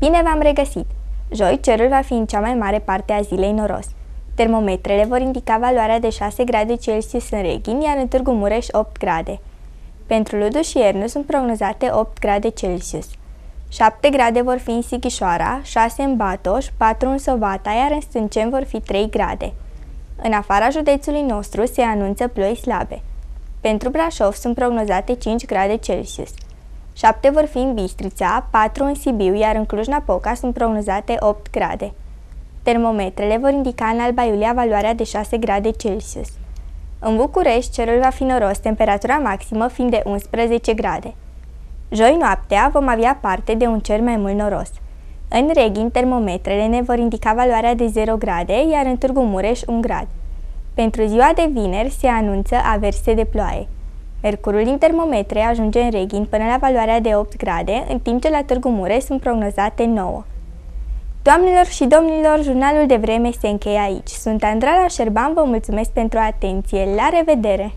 Bine v-am regăsit! Joi, cerul va fi în cea mai mare parte a zilei noros. Termometrele vor indica valoarea de 6 grade Celsius în Reghin, iar în Târgu Mureș 8 grade. Pentru Ludu și Ernu sunt prognozate 8 grade Celsius. 7 grade vor fi în Sighișoara, 6 în Batoș, 4 în Sovata, iar în Stâncen vor fi 3 grade. În afara județului nostru se anunță ploi slabe. Pentru Brașov sunt prognozate 5 grade Celsius. 7 vor fi în Bistrița, 4 în Sibiu, iar în Cluj-Napoca sunt prognozate 8 grade. Termometrele vor indica în Alba Iulia valoarea de 6 grade Celsius. În București, cerul va fi noros, temperatura maximă fiind de 11 grade. Joi noaptea vom avea parte de un cer mai mult noros. În Reghin, termometrele ne vor indica valoarea de 0 grade, iar în Târgu Mureș 1 grad. Pentru ziua de vineri se anunță averse de ploaie. Mercurul din termometre ajunge în Reghin până la valoarea de 8 grade, în timp ce la Târgu Mureș sunt prognozate 9. Doamnelor și domnilor, jurnalul de vreme se încheie aici. Sunt Andrala Șerban, vă mulțumesc pentru atenție. La revedere!